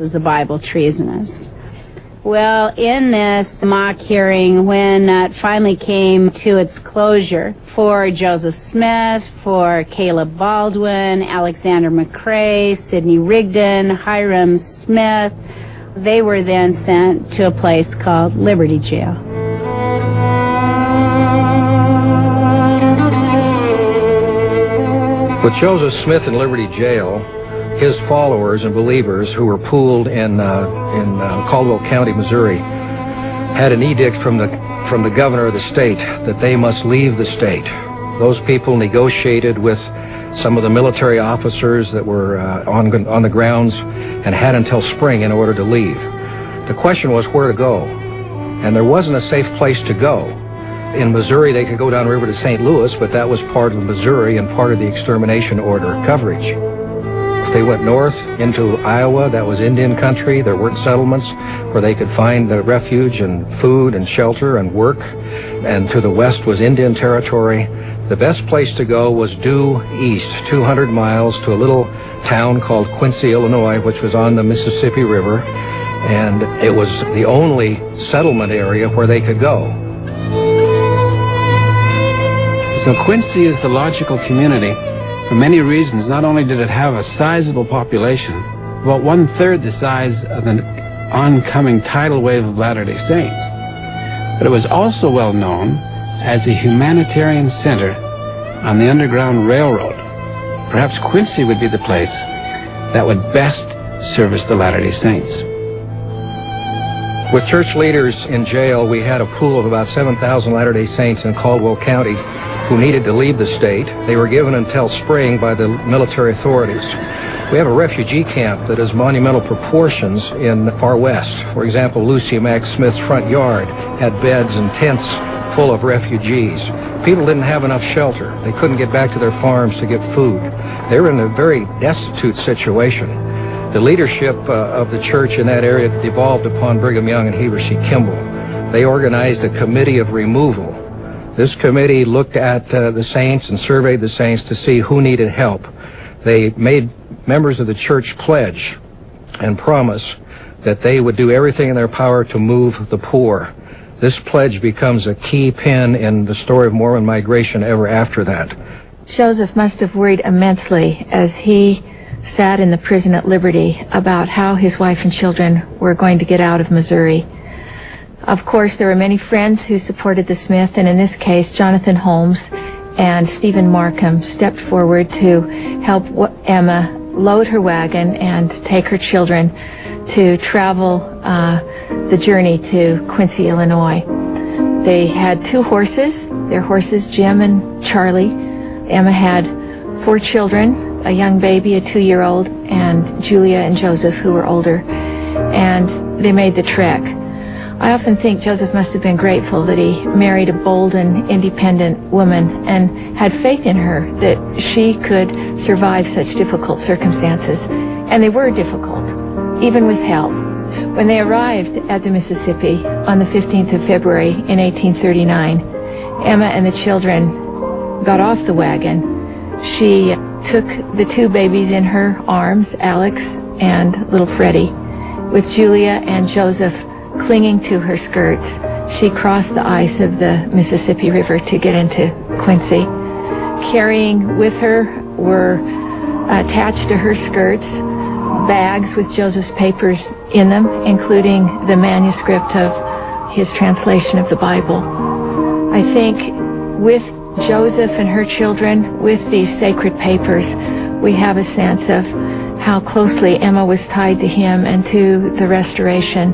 is the Bible treasonous. Well, in this mock hearing, when it finally came to its closure for Joseph Smith, for Caleb Baldwin, Alexander McRae, Sidney Rigdon, Hyrum Smith, they were then sent to a place called Liberty Jail. With Joseph Smith in Liberty Jail, his followers and believers who were pooled in uh, in uh, Caldwell County, Missouri, had an edict from the from the governor of the state that they must leave the state. Those people negotiated with some of the military officers that were uh, on on the grounds and had until spring in order to leave. The question was where to go, and there wasn't a safe place to go. In Missouri, they could go downriver to St. Louis, but that was part of Missouri and part of the extermination order coverage. They went north into Iowa, that was Indian country. There weren't settlements where they could find the refuge and food and shelter and work. And to the west was Indian territory. The best place to go was due east, 200 miles to a little town called Quincy, Illinois, which was on the Mississippi River. And it was the only settlement area where they could go. So Quincy is the logical community for many reasons. Not only did it have a sizable population, about one third the size of the oncoming tidal wave of Latter-day Saints, but it was also well known as a humanitarian center on the Underground Railroad. Perhaps Quincy would be the place that would best service the Latter-day Saints. With church leaders in jail, we had a pool of about 7,000 Latter-day Saints in Caldwell County who needed to leave the state. They were given until spring by the military authorities. We have a refugee camp that has monumental proportions in the far west. For example, Lucy Mack Smith's front yard had beds and tents full of refugees. People didn't have enough shelter. They couldn't get back to their farms to get food. They were in a very destitute situation. The leadership uh, of the church in that area devolved upon Brigham Young and Heber C. Kimball. They organized a committee of removal. This committee looked at uh, the saints and surveyed the saints to see who needed help. They made members of the church pledge and promise that they would do everything in their power to move the poor. This pledge becomes a key pin in the story of Mormon migration ever after that. Joseph must have worried immensely as he sat in the prison at Liberty about how his wife and children were going to get out of Missouri. Of course, there were many friends who supported the Smith, and in this case, Jonathan Holmes and Stephen Markham stepped forward to help Emma load her wagon and take her children to travel uh, the journey to Quincy, Illinois. They had two horses, their horses, Jim and Charlie. Emma had four children, a young baby, a two-year-old, and Julia and Joseph, who were older, and they made the trek. I often think Joseph must have been grateful that he married a bold and independent woman and had faith in her that she could survive such difficult circumstances. And they were difficult, even with help. When they arrived at the Mississippi on the 15th of February in 1839, Emma and the children got off the wagon. She took the two babies in her arms, Alex and little Freddie, with Julia and Joseph clinging to her skirts. She crossed the ice of the Mississippi River to get into Quincy. Carrying with her were attached to her skirts bags with Joseph's papers in them, including the manuscript of his translation of the Bible. I think with Joseph and her children with these sacred papers, we have a sense of how closely Emma was tied to him and to the restoration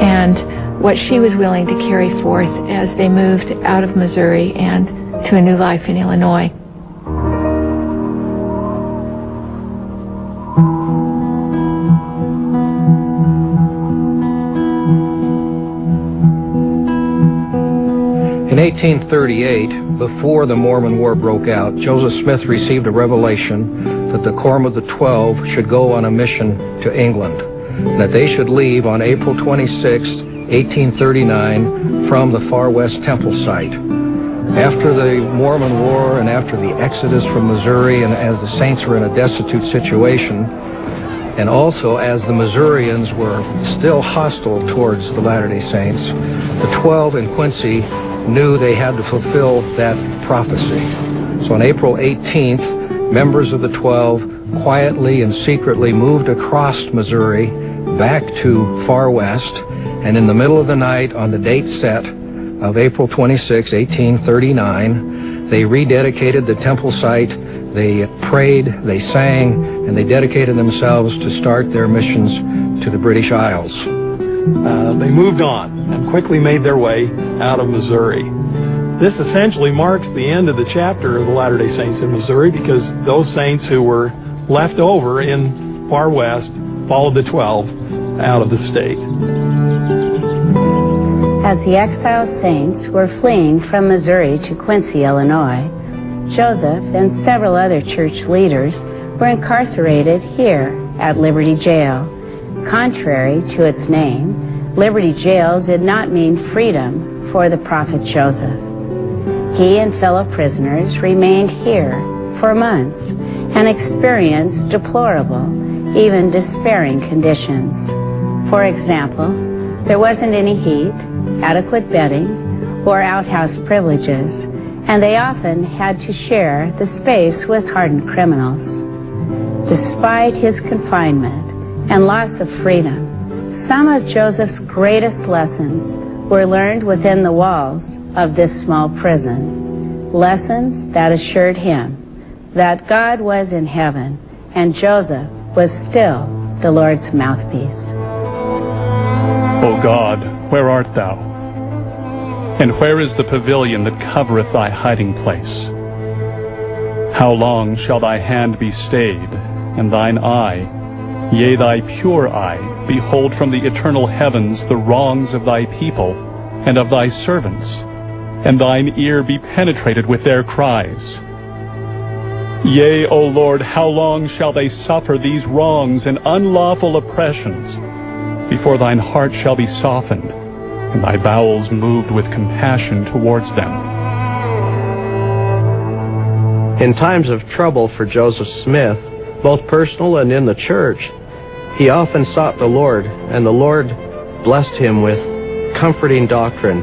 and what she was willing to carry forth as they moved out of Missouri and to a new life in Illinois. In 1838, before the Mormon War broke out, Joseph Smith received a revelation that the Quorum of the Twelve should go on a mission to England, that they should leave on April 26, 1839, from the far west temple site. After the Mormon War and after the exodus from Missouri, and as the saints were in a destitute situation, And also, as the Missourians were still hostile towards the Latter-day Saints, the 12 in Quincy knew they had to fulfill that prophecy. So on April 18th, members of the 12 quietly and secretly moved across Missouri back to far west, and in the middle of the night on the date set of April 26, 1839, they rededicated the temple site, they prayed, they sang, and they dedicated themselves to start their missions to the British Isles. Uh, they moved on and quickly made their way out of Missouri. This essentially marks the end of the chapter of the Latter-day Saints in Missouri because those saints who were left over in far west followed the 12 out of the state. As the exiled saints were fleeing from Missouri to Quincy, Illinois, Joseph and several other church leaders were incarcerated here at Liberty Jail. Contrary to its name, Liberty Jail did not mean freedom for the prophet Joseph. He and fellow prisoners remained here for months and experienced deplorable, even despairing conditions. For example, there wasn't any heat, adequate bedding, or outhouse privileges, and they often had to share the space with hardened criminals. Despite his confinement and loss of freedom, some of Joseph's greatest lessons were learned within the walls of this small prison. Lessons that assured him that God was in heaven and Joseph was still the Lord's mouthpiece. O God, where art thou? And where is the pavilion that covereth thy hiding place? How long shall thy hand be stayed, and thine eye, yea, thy pure eye, behold from the eternal heavens the wrongs of thy people and of thy servants, and thine ear be penetrated with their cries? Yea, O Lord, how long shall they suffer these wrongs and unlawful oppressions? before thine heart shall be softened, and thy bowels moved with compassion towards them. In times of trouble for Joseph Smith, both personal and in the church, he often sought the Lord, and the Lord blessed him with comforting doctrine.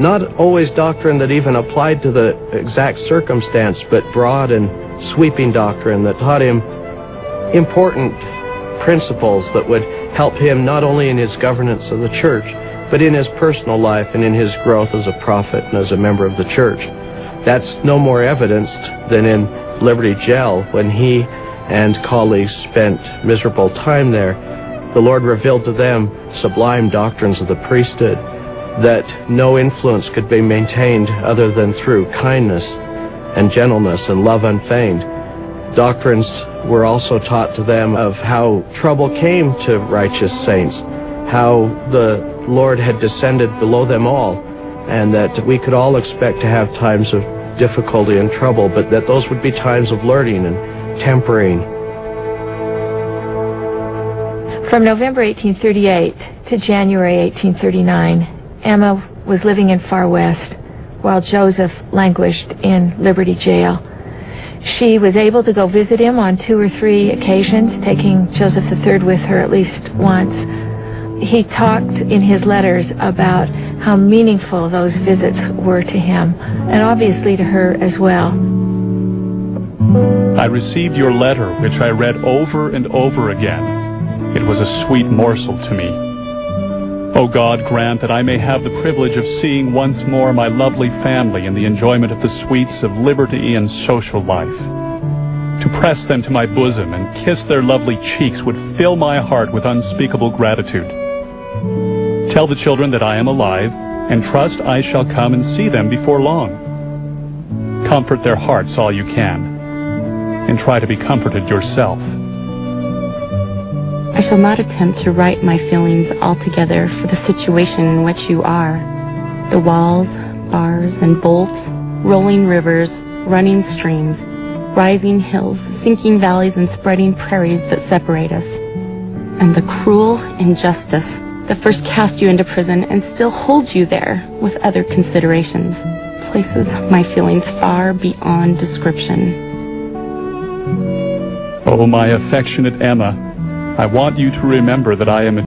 Not always doctrine that even applied to the exact circumstance, but broad and sweeping doctrine that taught him important principles that would help him not only in his governance of the church, but in his personal life and in his growth as a prophet and as a member of the church. That's no more evidenced than in Liberty Jail when he and colleagues spent miserable time there. The Lord revealed to them sublime doctrines of the priesthood that no influence could be maintained other than through kindness and gentleness and love unfeigned. Doctrines were also taught to them of how trouble came to righteous saints, how the Lord had descended below them all, and that we could all expect to have times of difficulty and trouble, but that those would be times of learning and tempering. From November 1838 to January 1839, Emma was living in Far West while Joseph languished in Liberty Jail. She was able to go visit him on two or three occasions, taking Joseph III with her at least once. He talked in his letters about how meaningful those visits were to him, and obviously to her as well. I received your letter, which I read over and over again. It was a sweet morsel to me. O God, grant that I may have the privilege of seeing once more my lovely family in the enjoyment of the sweets of liberty and social life. To press them to my bosom and kiss their lovely cheeks would fill my heart with unspeakable gratitude. Tell the children that I am alive, and trust I shall come and see them before long. Comfort their hearts all you can, and try to be comforted yourself. I shall not attempt to write my feelings altogether for the situation in which you are. The walls, bars, and bolts, rolling rivers, running streams, rising hills, sinking valleys, and spreading prairies that separate us. And the cruel injustice that first cast you into prison and still holds you there with other considerations places my feelings far beyond description. Oh, my affectionate Emma, I want you to remember that I am a